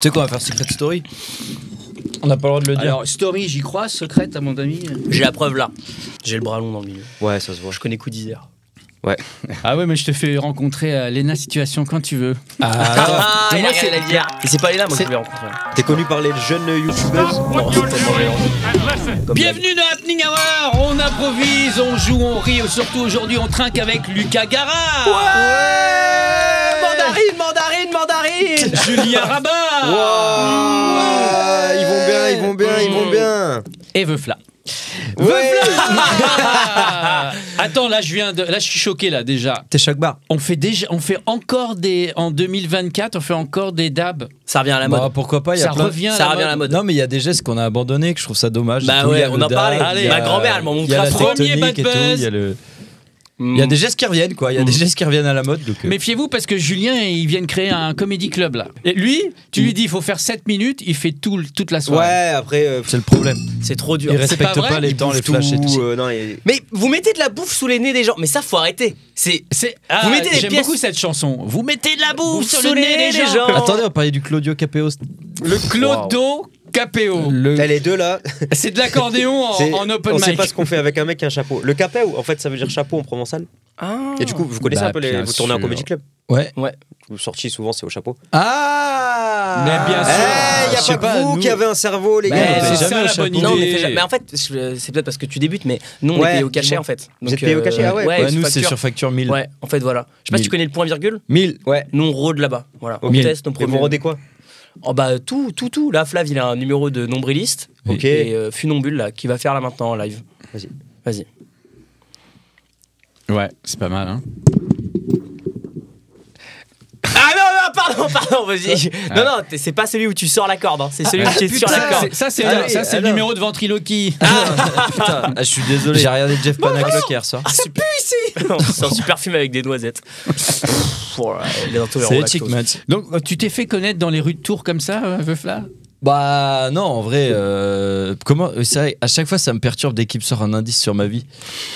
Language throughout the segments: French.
Tu sais quoi, on va faire Secret Story On n'a pas le droit de le dire. Alors, story, j'y crois, secrète à mon ami. J'ai la preuve là. J'ai le bras long dans le milieu. Ouais, ça se voit. Je connais coup d'Isère. Ah ouais, mais je te fais rencontrer euh, Lena Situation quand tu veux. Ah, Ah, Mais moi, c'est- à dire. Et c'est pas Léna, moi, que C'est- je voulais rencontrer. T'es connu par les jeunes youtubeuses Non, c'est Bienvenue dans Happening Hour On improvise, on joue, on rit, et surtout aujourd'hui on trinque avec Lucas Gara Mandarine, mandarine, mandarine Julien Rabat Wouah, Ils vont bien, ils vont bien, ils vont bien. Et Veufla. Ouais. Attends, là je viens de. Là je suis choqué là déjà. T'es choc bar. On fait déjà. On fait encore des. En 2024, on fait encore des dabs. Ça revient à la mode. Bah, pourquoi pas il y a Ça plein- revient à ça la revient à mode. la mode. Non, mais il y a des gestes qu'on a abandonnés que je trouve ça dommage. Bah tout, ouais, on en parlait. Ma grand-mère, montre à Premier bad buzz. Il y a le. Il y a des gestes qui reviennent, quoi. Il y a des gestes qui reviennent à la mode. Donc, euh, Méfiez-vous parce que Julien, il vient de créer un comédie club là. Et lui, tu lui dis il faut faire 7 minutes, il fait tout, toute la soirée. Ouais, après. euh, c'est le problème. C'est trop dur. Ils c'est respectent pas vrai, les ils temps, les bouffent flashs et tout, euh, non, et- Mais vous mettez de la bouffe sous les nez des gens. Mais ça, faut arrêter. C'est. C'est- ah, Vous mettez des J'aime pièces- beaucoup cette chanson. Vous mettez de la bouffe Bouffe sur le nez des gens. Attendez, on parlait du Claudio Capéo. Le Clodo Capéo. Le... T'as les deux là. C'est de l'accordéon en, en open on sait mic. pas ce qu'on fait avec un mec qui a un chapeau. Le capéo, en fait, ça veut dire chapeau en provençal. Ah. Et du coup, vous connaissez Bah, un peu les. Vous tournez en comedy club. Ouais. Vous sortiez souvent, c'est au chapeau. Ah Mais bien sûr. Eh, y a pas vous nous- qui avez un cerveau, les Bah, gars. on Mais c'est ça la chapeau. bonne idée. Non, mais, jamais- mais en fait, c'est peut-être parce que tu débutes, mais nous, on Ouais, est payé au cachet dis-moi. en fait. Vous êtes payé au cachet, ah ouais. Ouais, nous, c'est sur facture 1000. Ouais, en fait, voilà. Je sais pas si tu connais le point virgule. 1000. Ouais. Nous, on rôde là-bas. Voilà. On teste nos Et vous rendez quoi Oh bah tout, tout, tout. Là, Flav, il a un numéro de nombriliste. Ok. Et euh, Funambule, là, qui va faire là maintenant en live. Vas-y. Vas-y. Ouais, c'est pas mal. Hein. Ah non, non, pardon, pardon, vas-y. Non, non, c'est pas celui où tu sors la corde, hein, c'est celui où tu es sur la Ça, corde. c'est- ça, c'est Ah le- c'est ah numéro de ventriloquie. Putain, ah, je suis désolé. J'ai regardé Jeff Panaclock hier soir. Ah, super ici C'est un super film avec des noisettes. C'est. Donc, tu t'es fait connaître dans les rues de Tours comme ça, euh, Veufla Bah non, en vrai, euh, comment C'est vrai, à chaque fois ça me perturbe dès qu'il me sort un indice sur ma vie.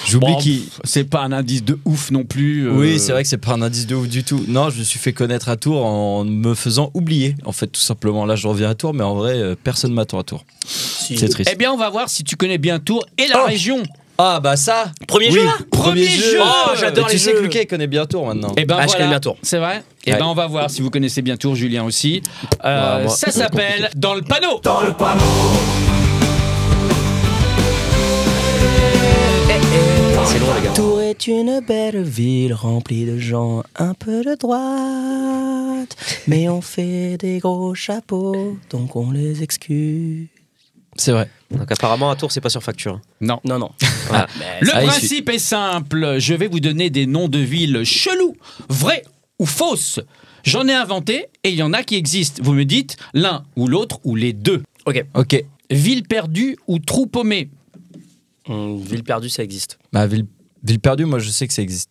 J'oublie Bon, pff, C'est pas un indice de ouf non plus. euh. Oui, c'est vrai que c'est pas un indice de ouf du tout. Non, je me suis fait connaître à Tours en me faisant oublier, en fait, tout simplement. Là, je reviens à Tours, mais en vrai, euh, personne m'attend à Tours. Si. C'est triste. Eh bien, on va voir si tu connais bien Tours et la Oh région. Ah bah ça Premier Oui, jeu là Premier Premier jeu jeu. Oh, j'adore les Tu sais jeux. que Lucas il connaît bien Tours maintenant. Eh ben Ah, je voilà. connais bien Tours. C'est vrai Eh Ouais. ben on va voir si vous connaissez bien Tours, Julien aussi. Euh, Ouais, moi- ça s'appelle Dans le panneau. C'est long, les gars. Tours est une belle ville remplie de gens un peu de droite. Mais on fait des gros chapeaux, donc on les excuse. C'est vrai. Donc apparemment, à Tours, c'est pas sur facture. Non. Non, non. Ah. Le Ah, principe est simple. Je vais vous donner des noms de villes chelous, vraies ou fausses. J'en ai inventé et il y en a qui existent. Vous me dites l'un ou l'autre ou les deux. Ok. Ok. Ville perdue ou trou paumé. Hum, ville perdue, ça existe. Bah, ville, ville perdue, moi je sais que ça existe.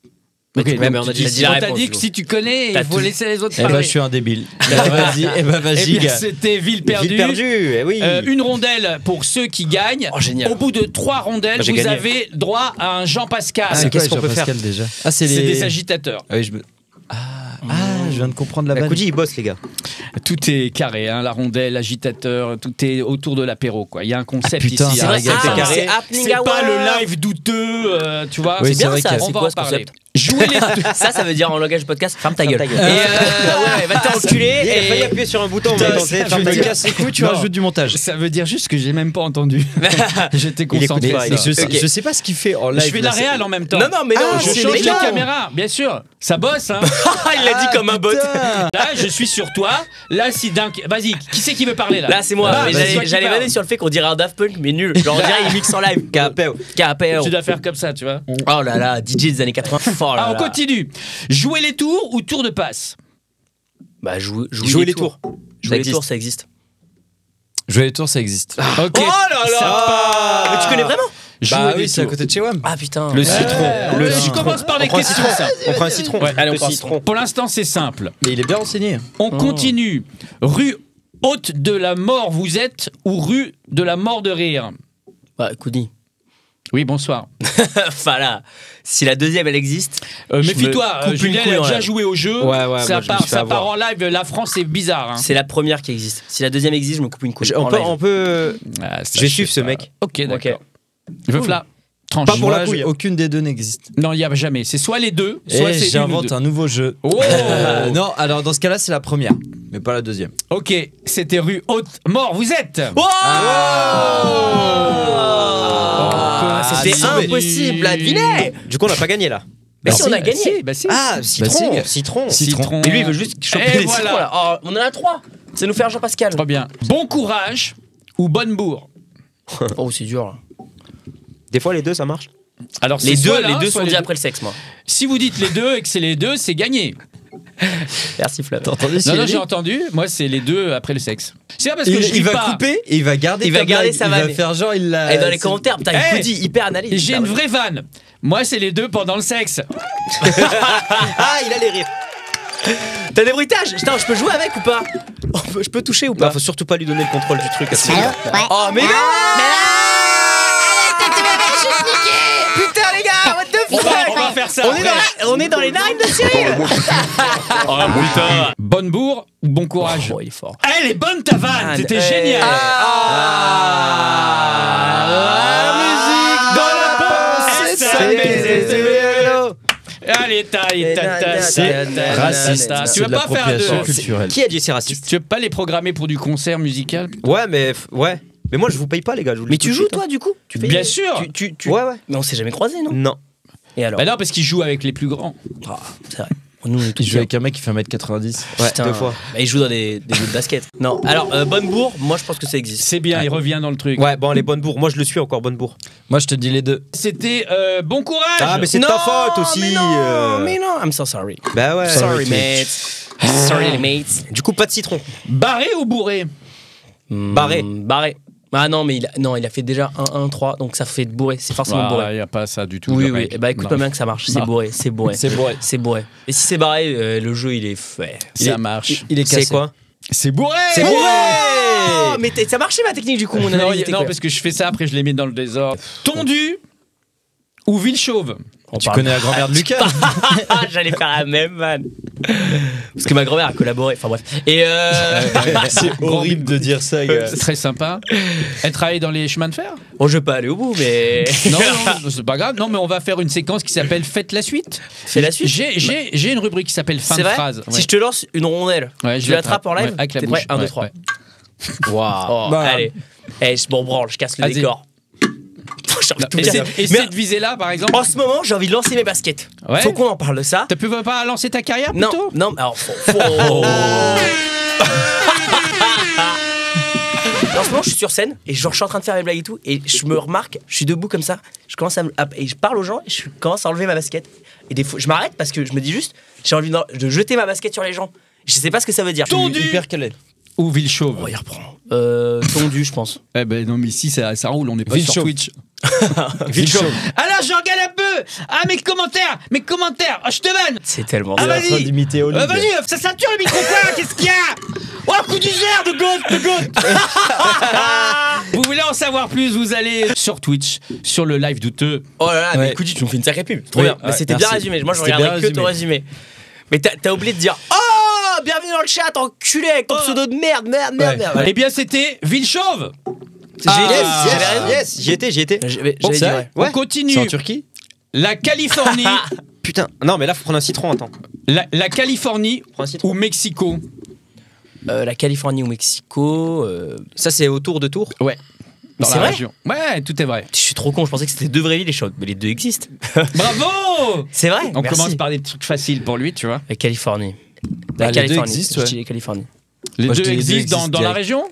Ok, mais on a déjà dit la on t'a réponse, dit du que si tu connais, il faut tout- laisser les autres Eh parler. bah, je suis un débile. Eh bah, vas-y, eh bah, Eh vas-y, bien, gars. C'était ville perdue. Ville perdue, eh oui. Euh, une rondelle pour ceux qui gagnent. Oh, génial. Au bout de trois rondelles, Bah, vous gagné. avez droit à un Jean Pascal. Ah, c'est qu'est-ce qu'on peut Jean-Pascal, déjà Ah, c'est les. des agitateurs. Ah oui, je me. Ah, ah, je viens de comprendre la La vanne. Koji, il bosse, les gars. Tout est carré, hein, la rondelle, l'agitateur, tout est autour de l'apéro. quoi. Il y a un concept Ah, putain, ici. c'est pas le live douteux, euh, tu vois. Oui, C'est bien ça, On va en parler. Jouer les Ça, ça veut dire en langage podcast, ferme ta gueule. ta gueule. Et euh, ouais, va t'enculer Il a failli et. appuyer sur un bouton, Putain, mais je ferme me ta gueule. couilles, tu Non. rajoutes du montage. Ça veut dire juste que j'ai même pas entendu. J'étais Il écoute concentré. pas, je, sais, Ok. je sais pas ce qu'il fait en live. Je fais la réal en même temps. Non, non, mais non, Ah, je change les légal. caméras, bien sûr. Ça bosse, hein. il l'a dit comme un bot. Là, je suis sur toi. Là, si d'un. Vas-y, qui c'est qui veut parler là? Là, c'est moi. Ah, j'allais- vanner sur le fait qu'on dirait un Daft Punk, mais nul. Genre, on dirait il mixe en live. Capéo. KPO. Tu dois faire comme ça, tu vois. Oh là là, DJ des années 80. Oh là Ah, on là. continue. Jouer les tours ou tour de passe Bah, jouer, Jouer les tours. Jouer les existe. tours, ça existe. Jouer les tours, ça existe. Ok. Oh là là Ça Mais tu connais vraiment Jouer Bah les oui, c'est à côté de chez WAM. Ah putain. Le citron. Ouais, Le je citron. commence par des On prend un questions. On prend un citron. Ouais, allez, on Le prend un citron. Pour l'instant, c'est simple. Mais il est bien renseigné. On continue. Rue Haute de la Mort, vous êtes ou rue de la Mort de Rire? Bah, Koudi. Oui, bonsoir. Là, si la deuxième elle existe, Euh, Je Méfie-toi, me coupe euh, Julien a déjà joué au jeu. Ouais, ouais, ça moi, je part, ça part en live. La France, c'est bizarre. hein. c'est la première qui existe. Si la deuxième existe, je me coupe une couille. Je- on, peut, on peut. Ah, ça, Je vais suivre ce mec. Ok, d'accord. Ok. Veuf là, tranche. Pas pour la couille. je- Aucune des deux n'existe. Non, il n'y a jamais. C'est soit les deux, soit c'est j'invente un nouveau jeu. Oh Euh, non, alors dans ce cas-là, c'est la première, mais pas la deuxième. Ok, c'était rue Haute-Mort, vous êtes Oh Ah, C'était impossible à deviner. Du coup, on n'a pas gagné là. Mais Bah si on a bah gagné. si, bah si. Ah, citron. si. citron. Citron. Et lui il veut juste choper Et les voilà. citrons, là. Oh, on en a trois. C'est nous faire Jean-Pascal. Trop bien. Bon courage ou bonne bourre Oh c'est dur. là. Des fois, les deux, ça marche. Alors Les c'est deux, l'un, les deux sont les dit deux. après le sexe moi. Si vous dites les deux et que c'est les deux, c'est gagné. Merci Flav. T'as entendu Non, non, j'ai entendu. Moi, c'est les deux après le sexe. C'est pas parce que il, je il va pas. couper et il va garder Il va garder blague. sa Il va vanne. faire genre il l'a. Et dans les commentaires, putain, Eh, il dit hyper analyse. J'ai une vraie vanne. Moi, c'est les deux pendant le sexe. Ah, il a les rires. T'as des bruitages? Putain, je peux jouer avec ou pas? Oh, Je peux toucher ou Bah, pas faut surtout pas lui donner le contrôle du truc. à ce moment-là. Oh mais non Putain les gars, what the On va, fuck on va faire ça. on est, dans la- on est dans les narines de Cyril Bonne bourre ou bon courage Oh, il est fort. Elle est bonne ta vanne. Ah, C'était eh. génial. Ah, la musique dans la peau, c'est ça ça, baiser, c'est vélo. Allez, taille, ta, ta, C'est ta, ta, ta, Raciste. ta. Tu C'est veux de pas faire l'appropriation de. culturelle. Qui a dit c'est raciste tu veux pas les programmer pour du concert musical Ouais, mais f- ouais. Mais moi, je vous paye pas, les gars. je vous le Mais dis tu tout de joues suite, toi du coup? Tu fais- Bien sûr. tu, tu, tu- hein. Ouais, ouais. Mais on s'est jamais croisés non? Non. Et alors Bah non, parce qu'il joue avec les plus grands. Ah, C'est vrai. Nous on est tous Il joue avec un mec qui fait 1m90. Ouais, Putain. deux fois. Bah, il joue dans des, des jeux de basket. Non. Alors, euh, bonne bourre, moi je pense que ça existe. C'est bien, il revient dans le truc. Ouais, bon, les bonnes bourres. Moi, je le suis encore, bonne bourre. Moi, je te dis les deux. C'était euh, bon courage. Ah, mais c'est de ta faute aussi. Mais non, euh. mais non. I'm so sorry. Bah ouais. Sorry, mate. Sorry, mates. Du coup, pas de citron. Barré ou bourré? Barré. Hmm, Barré. Ah non, mais il a, non, il a fait déjà 1-1-3, donc ça fait bourré. C'est forcément bourré. Il n'y a pas ça du tout. Oui, oui. mec. Bah écoute Non. pas bien que ça marche. C'est Non. bourré, c'est bourré. C'est bourré. C'est bourré. Et si c'est barré, euh, le jeu il est fait. Il Ça est- marche. Il est cassé. C'est quoi C'est bourré C'est bourré Oh, mais ça marchait ma technique du coup, mon Non, analyse non, claire. parce que je fais ça, après je les mets dans le désordre. Tondu ou ville chauve On Tu parle- connais la grand-mère de Lucas Ah, J'allais faire la même vanne. Parce que ma grand-mère a collaboré. Enfin bref. Et euh... C'est horrible de dire ça, gars. C'est très sympa. Elle travaille dans les chemins de fer? Bon, je vais pas aller au bout, mais. Non, non, c'est pas grave. Non, mais on va faire une séquence qui s'appelle Faites la suite. Fais la suite. J'ai, une rubrique qui s'appelle Fin C'est de vrai phrase. Si je te lance une rondelle, Ouais, tu je l'attrapes en live Ouais, avec la bouche. prêt 1, 2, Ouais, 3. ouais. Oh, Bah. allez. Eh, je m'en branle, je casse le décor. J'ai envie de viser là, par exemple. en ce moment, j'ai envie de lancer mes baskets. Ouais. Faut qu'on en parle de ça. Tu peux pas lancer ta carrière Non, plutôt non, alors faut. faut- en ce moment, je suis sur scène et genre, je suis en train de faire mes blagues et tout, et je me remarque, je suis debout comme ça, je commence à, à- et je parle aux gens et je commence à enlever ma basket. Et des fois, je m'arrête parce que je me dis juste, j'ai envie de, de jeter ma basket sur les gens. Je sais pas ce que ça veut dire. Tondu Hyper calé. Ou ville chauve Oh, il reprend. Euh, tondu, je pense. Eh ben non, mais ici ça, ça roule, on n'est pas Ville sur chauve. Twitch. Ville chauve. Alors je regarde un peu Ah mes commentaires Mes commentaires Ah je te vanne C'est tellement Ah, ça. vas-y. d'imiter Oli. Euh, Vas-y, euh, ça ceinture le micro quoi Qu'est-ce qu'il y a Oh coup du zère de goat de goat Vous voulez en savoir plus Vous allez sur Twitch, sur le live douteux. Oh là là, mais Ouais. écoute, tu me fais une sacrée pub. Trop Oui, bien. Mais ouais, c'était merci. bien résumé. Moi, je C'était regardais que ton résumé. Mais t'as oublié de dire Oh Bienvenue dans le chat, enculé, avec ton pseudo de merde, merde, merde, Ouais. merde. Eh bien c'était Ville Chauve J'ai Ah. yes, Yes, j'y étais, j'y étais. J'avais Bon, j'avais c'est dit vrai ouais. On continue C'est en Turquie La Californie Putain. Non, mais là, faut prendre un citron, attends. la, la Californie Prends un citron. ou Mexico? Euh, la Californie ou Mexico. euh, Ça, c'est autour de Tours? Ouais. Dans C'est la vrai région. Ouais, tout est vrai. Je suis trop con, je pensais que c'était deux vraies villes et chaudes. Mais les deux existent. Bravo C'est vrai On merci. commence par des trucs faciles pour lui, tu vois. La Californie. Bah, La les deux Californie. existent, Je ouais. dis la Californie. Les Moi, je deux dis les deux existent dans, la région?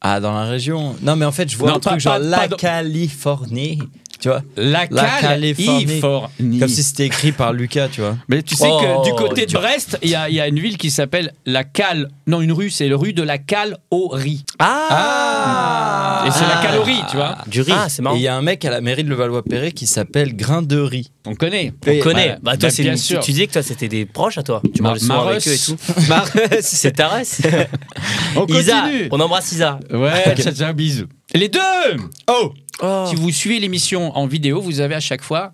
Ah, dans la région. Non, mais en fait, je vois Non, un pas- truc genre pas- la pas dans- Californie. Tu vois La, La Californie. Californie. Comme si c'était écrit par Lucas, tu vois. Mais tu sais Oh, que du côté de. Brest, il y, a- il y a une ville qui s'appelle la Cal. Non, une rue, c'est le rue de la Cal au riz. Ah, Et c'est la calorie, tu vois. Du riz. Ah, c'est Et marrant. il y a un mec à la mairie de Levallois-Perret qui s'appelle Grain de riz. On connaît. On connaît. Bah, toi, c'est bien sûr. Tu disais que toi, c'était des proches à toi. Tu Ma- manges souvent avec Maros. eux et tout. C'est ta reste. On Isa, continue. on embrasse Isa. Ouais, ciao, ciao, bisous. Les deux Oh Oh. Si vous suivez l'émission en vidéo, vous avez à chaque fois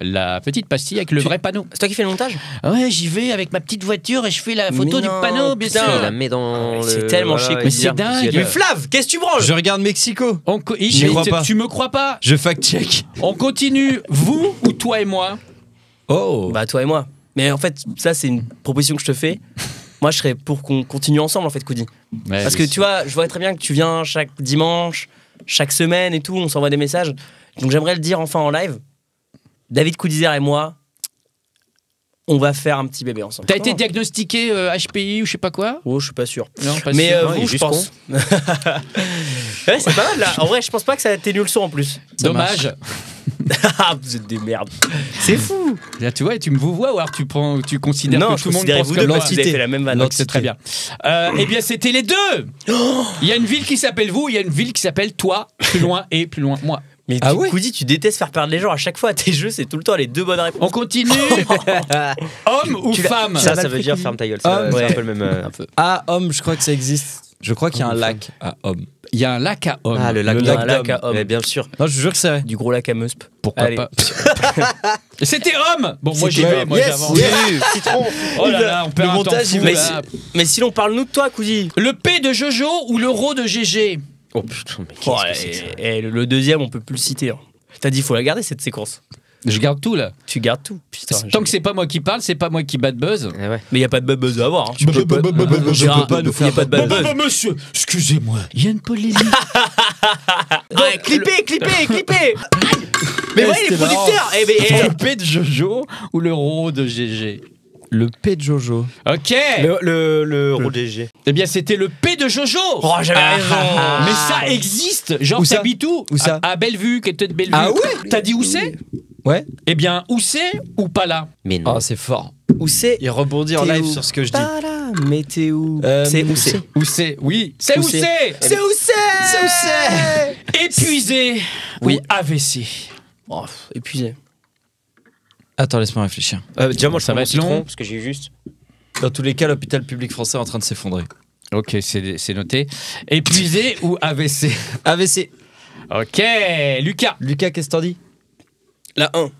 la petite pastille avec le Tu- vrai panneau. C'est toi qui fais le montage Ouais, j'y vais avec ma petite voiture et je fais la photo du panneau, bien putain. sûr. La met dans Ah, c'est le- tellement voilà, chic. Mais c'est dingue. Mais Flav, qu'est-ce que tu branles Je regarde Mexico. On co- tu- crois pas. Tu me crois pas Je fact-check. On continue, vous ou toi et moi Oh. Bah toi et moi. Mais en fait, ça c'est une proposition que je te fais. Moi, je serais pour qu'on continue ensemble en fait, Koudi. Parce que tu vois, je vois très bien que tu viens chaque dimanche, chaque semaine et tout, on s'envoie des messages. Donc j'aimerais le dire enfin en live. David Coudizer et moi, on va faire un petit bébé ensemble. T'as été diagnostiqué euh, HPI ou je sais pas quoi Oh, je suis pas sûr. Non, pas Mais sûr. euh, Non, vous, je pense. ouais, c'est pas mal là. En vrai, je pense pas que ça atténue le son en plus. Dommage. Ah, vous êtes des merdes. C'est fou. Là, tu vois, tu me vous vois ou alors tu, prends, tu considères non, que tout le monde pense vous comme vous avez fait la même vanne. C'est très bien. Euh, eh bien, c'était les deux. Il y a une ville qui s'appelle vous, il y a une ville qui s'appelle toi, plus loin et plus loin moi. Mais Ah tu, ouais Koudi, tu détestes faire perdre les gens à chaque fois à tes jeux, c'est tout le temps les deux bonnes réponses. On continue. Homme ou Tu femme Ça, ça veut dire ferme ta gueule. Ah, ça, C'est ouais. un peu le même. euh, À homme, je crois que ça existe. Je crois qu'il y a un lac à homme. Il y a un lac à homme. Ah, le lac Le lac lac à d'Homme. homme. Mais bien sûr. Non, je vous jure que c'est vrai. Du gros lac à Meusp. Pourquoi Allez. pas C'était homme. Bon, moi j'y vais, moi Yes, j'avance. yes. Citron. Oh là là, on perd Le un temps montage, fou, il Mais, là. si- mais sinon, parle-nous de toi, Koudi. Le P de Jojo ou le Ro de GG Oh putain, mais qu'est-ce Oh, que c'est que ça et, et le deuxième, on peut plus le citer. hein. T'as dit, il faut la garder cette séquence. Je garde tout là. Tu gardes tout. Putain, Tant que c'est pas moi qui parle, c'est pas moi qui bad buzz. Eh ouais. Mais il n'y a pas de buzz à avoir. Hein. Tu Bah, peux bah, pas- bah, peux pas nous il y a faire pas de bad buzz. monsieur, excusez-moi. Il y a une polémique. Ah, clippez, clippez, clippez Mais ouais, les producteurs eh, mais, eh, le P de Jojo ou le Ro de GG Le P de Jojo. Ok. Le, le, le Rôle DG. Eh bien, c'était le P de Jojo. Oh, j'avais raison Mais ça existe. Genre, t'habites où Où ça à, à Bellevue, qui était de Bellevue. Ah ouais T'as dit où c'est? Ouais. Eh bien, où c'est ou pas là Mais non. Ah, c'est fort. Où c'est Il rebondit en live où sur ce que je dis. Pas là, mais t'es où Euh, C'est où c'est Où c'est Oui. C'est où c'est c'est C'est où c'est C'est où c'est Épuisé Oui. ou AVC Oh, épuisé. Attends, laisse-moi réfléchir. Euh, déjà, moi, Ça va être long. parce que j'ai juste. Dans tous les cas, l'hôpital public français est en train de s'effondrer. Ok, c'est c'est noté. Épuisé ou AVC AVC. Ok, Lucas. Lucas, qu'est-ce que t'en dis? La 1.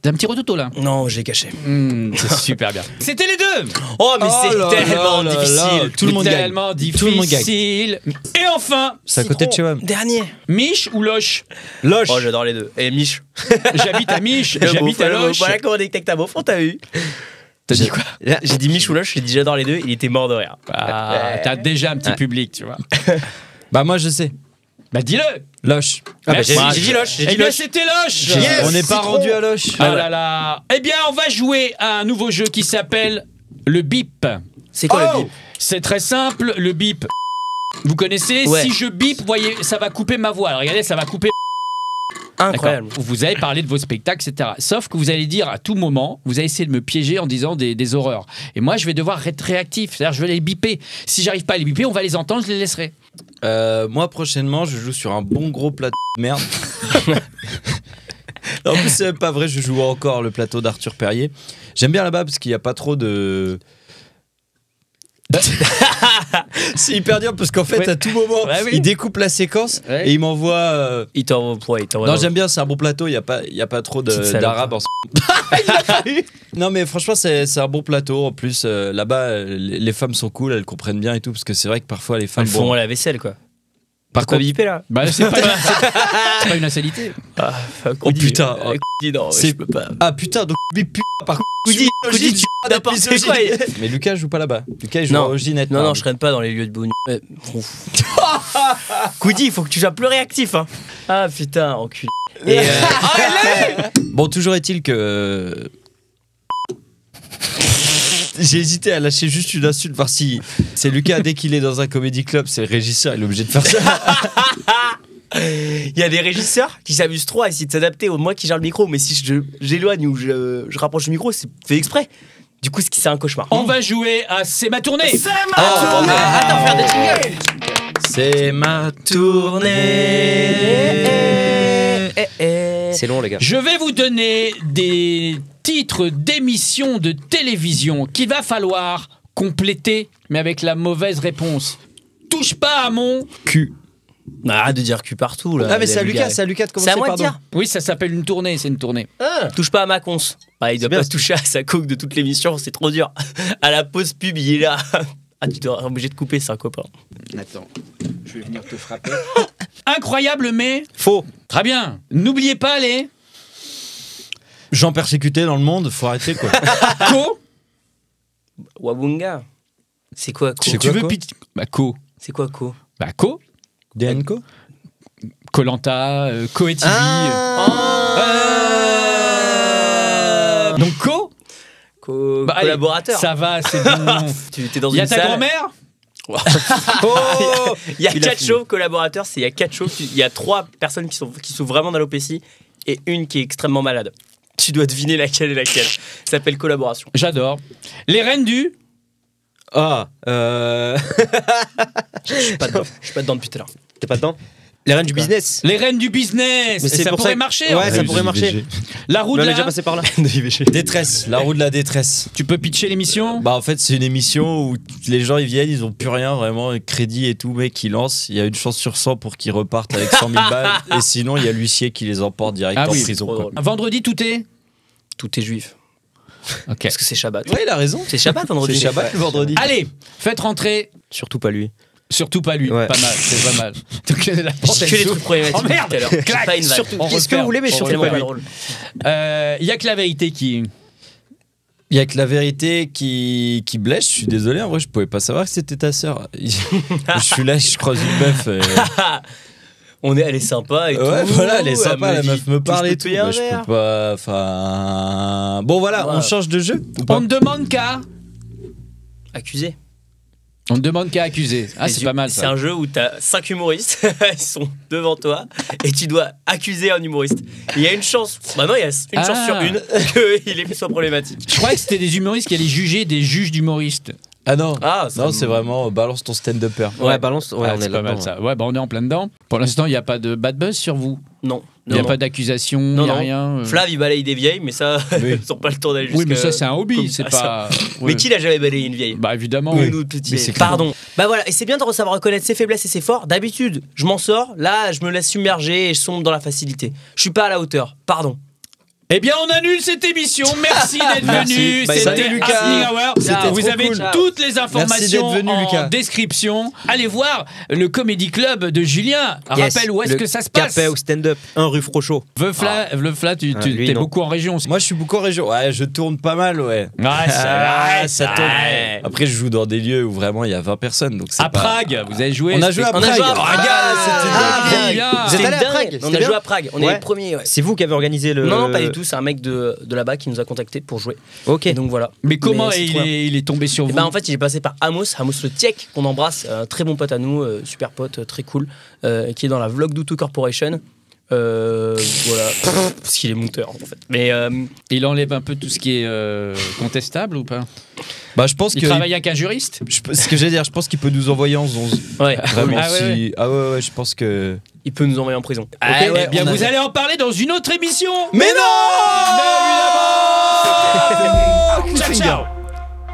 T'as un petit rototo là Non, j'ai caché. Hmm, C'est super bien. C'était les deux Oh, mais Oh c'est tellement là difficile. là. Tout le monde gagne. Tellement Tout le monde gagne. difficile. Et enfin, C'est à côté de chez WAM. Dernier. Mich ou Loche? Loche. Oh, j'adore les deux. Et Mich. J'habite à Mich, j'habite à Loche. Voilà comment on est avec ta beauf, on t'a eu. T'as dit quoi? J'ai dit Mich ou Loche, j'ai dit j'adore les deux, il était mort de rire. Ah, T'as déjà un petit Ouais. public, tu vois. Bah, moi, je sais. Bah dis-le Loche. Ah, bah, j'ai j'ai dit Loche, j'ai Eh dit bien, Loche. c'était Loche Yes. On n'est pas Citron. rendu à Loche. Ah là là Eh bien, on va jouer à un nouveau jeu qui s'appelle le bip. C'est quoi Oh le bip C'est très simple, le bip. Vous connaissez Ouais. Si je bip, voyez, ça va couper ma voix. Alors, regardez, ça va couper. Incroyable. Vous allez parler de vos spectacles, etc. Sauf que vous allez dire à tout moment, vous allez essayer de me piéger en disant des, des horreurs. Et moi, je vais devoir être réactif. C'est-à-dire, je vais les biper. Si j'arrive pas à les biper, on va les entendre, je les laisserai. Euh, moi, prochainement, je joue sur un bon gros plateau de merde. en plus, c'est même pas vrai, je joue encore le plateau d'Arthur Perrier. J'aime bien là-bas parce qu'il n'y a pas trop de. c'est hyper dur parce qu'en fait, Ouais. à tout moment, Ouais, oui. il découpe la séquence Ouais. et il m'envoie. euh, Il t'envoie Non, dans- j'aime bien, c'est un bon plateau, il n'y a, pas- il y a pas trop d'arabes en ce Non, mais franchement, c'est un bon plateau. En plus, euh, là-bas, euh, les, femmes sont cool, elles comprennent bien et tout, parce que c'est vrai que parfois les femmes. Font bon, la vaisselle, quoi. Par Quoi contre, biper là Bah, c'est pas, une insalité. ah, Oh, putain. euh, Koudi, non, C'est- je peux pas. Ah putain, donc mais putain, par contre. Koudi, Koudi, tu n'importe quoi. Mais Lucas joue pas là-bas. Lucas il joue Non. au Ginette. Non, non, je traîne pas dans les lieux de. Euh, ouf. Koudi, il faut que tu sois plus réactif. Hein. Ah putain, enculé. Et, euh, Bon, toujours est-il que. J'ai hésité à lâcher juste une insulte, voir si c'est Lucas dès qu'il est dans un comédie club, c'est le régisseur, il est obligé de faire ça. Il y a des régisseurs qui s'amusent trop à essayer de s'adapter au moi qui gère le micro, mais si je- j'éloigne ou je, je rapproche le micro, c'est fait exprès. Du coup, c'est un cauchemar. On va jouer à C'est ma tournée. C'est ma tournée Attends, faire des jingles C'est ma tournée Eh, eh. C'est long, les gars. Je vais vous donner des titres d'émissions de télévision qu'il va falloir compléter, mais avec la mauvaise réponse. Touche pas à mon cul. Arrête de dire cul partout là. Ah, mais la c'est à Lucas, c'est à Lucas de C'est commencer, à moi de dire. Oui, ça s'appelle une tournée, c'est une tournée. Touche pas à ma conce. Bah, il doit bien, pas c'est- toucher à sa coke de toute l'émission, c'est trop dur. À la pause pub, il est là. Ah, tu dois être obligé de couper, c'est un copain. Attends, je vais venir te frapper. Incroyable, mais Faux. très bien. N'oubliez pas les Gens persécutés dans le monde, faut arrêter quoi. co. Wabunga. C'est quoi co tu veux co pit- Bah co. C'est quoi co Bah co. DNCO Colanta, euh, Coé TV. Ah. euh. Donc co. Co- Bah, allez, Collaborateur. Ça va, c'est bon. Tu étais dans Il y a une ta salle. grand-mère Oh Il y a Il a quatre chauves collaborateurs, c'est il y a quatre chauves, tu- il y a trois personnes qui sont qui sont vraiment d'alopécie et une qui est extrêmement malade. Tu dois deviner laquelle est laquelle. Ça s'appelle collaboration. J'adore. Les reines du. Ah, euh... Je suis pas dedans. Je suis pas dedans depuis tout à l'heure. T'es pas dedans? Les reines du business Les reines du business. Mais Et c'est ça pour pourrait ça marcher. Ouais, en ça pourrait marcher. La roue On de est la. déjà passé par là. Détresse, la roue de la détresse. Tu peux pitcher l'émission? Bah en fait c'est une émission où les gens ils viennent, ils ont plus rien vraiment, crédit et tout, mec ils lancent, il y a une chance sur 100 pour qu'ils repartent avec 100 000 balles et sinon il y a l'huissier qui les emporte direct Ah en oui, prison. quoi. Vendredi, tout est? Tout est juif. Parce que c'est Shabbat. Ouais il a raison. C'est Shabbat vendredi. C'est Shabbat le vendredi. Allez, faites rentrer. Surtout pas lui. Surtout pas lui. Ouais. Pas mal, c'est pas mal. Donc, la porte, que les trucs problématiques Oh merde C'est pas une. Surtout- On Qu'est-ce que vous voulez, mais surtout pas drôle. Euh, Il y a que la vérité qui. Il y a que la vérité qui, qui blesse, je suis désolé, en vrai je pouvais pas savoir que c'était ta sœur. je suis là, je croise une meuf. et- On est, elle est sympa et tout. Ouais, voilà, elle est sympa, la meuf me parle et tout. bah, je peux pas. Enfin. Bon, voilà, Ouais. on change de jeu On ne demande qu'à. Accusé. On ne demande qu'à accuser. Ah, c'est pas mal C'est un jeu où t'as cinq humoristes, ils sont devant toi et tu dois accuser un humoriste. Il y a une chance, bah non, il y a une Ah. chance sur une qu'il est soit problématique. Je croyais que c'était des humoristes qui allaient juger des juges d'humoristes. Ah non. Ah, non, c'est vraiment euh, balance ton stand-upper. Ouais, balance. Ouais, Ah, on c'est est pas mal ça. Ouais, bah on est en plein dedans. Pour l'instant, il n'y a pas de bad buzz sur vous. Non, Il n'y a non, pas d'accusation, il Non, n'y a non. rien. euh. Flav, il balaye des vieilles, mais ça, Oui. ils sont pas le tour d'aller Oui, mais ça, c'est un hobby, c'est ça. pas. Mais qui l'a jamais balayé une vieille? Bah évidemment. Oui, nous, petit. Mais Pardon. Bah voilà, et c'est bien de savoir reconnaître ses faiblesses et ses forts. D'habitude, je m'en sors. Là, je me laisse submerger et je sombre dans la facilité. Je suis pas à la hauteur. Pardon. Eh bien, on annule cette émission. Merci d'être Merci. venu. Bah, C'était Lucas. Happening Hour. C'était Vous avez cool. toutes les informations d'être venu, en Lucas. description. Allez voir le Comédie Club de Julien. Yes, Rappelle où est-ce le que ça se passe Capet au stand-up. Un rue Frochot. Tu, Ah, tu lui, es beaucoup en région. Moi, je suis beaucoup en région. Ouais, je tourne pas mal, ouais. Ouais, Ah, ça tourne. Ouais. Après, je joue dans des lieux où vraiment il y a 20 personnes. Donc c'est À pas- Prague, vous avez joué. On a joué à On a Prague. joué à Ah, Prague. c'était Ah, bien. bien. Vous êtes C'était allé à dingue. Prague On a joué à Prague. On est les premiers. ouais. C'est vous qui avez organisé le. Non, non, pas du tout. C'est un mec de, de là-bas qui nous a contacté pour jouer. Ok. Et donc voilà. Mais comment il, est, il est tombé sur Et vous bah en fait, il est passé par Amos, Amos le Tiek, qu'on embrasse, un très bon pote à nous, euh, super pote, euh, très cool, euh, qui est dans la Vlog Dutu Corporation. Euh, voilà, parce qu'il est monteur en fait. Mais euh, Il enlève un peu tout ce qui est euh, contestable ou pas? Bah, je pense Il que. travaille avec un juriste? je- ce que j'allais dire, je pense qu'il peut nous envoyer en 11. ouais, Vraiment, Ah ouais, si. Ah ouais, ouais, je pense que. Il peut nous envoyer en prison. Ah, Ok, ouais, eh bien, a- vous allez en parler dans une autre émission. Mais non Ciao, ciao.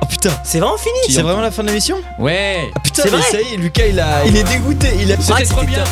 Oh putain, C'est vraiment fini c'est vraiment la fin de l'émission Ouais. Ah putain, C'est mais vrai ça y est, Lucas il, a... il est dégoûté. Il a... C'était Ah, trop bien.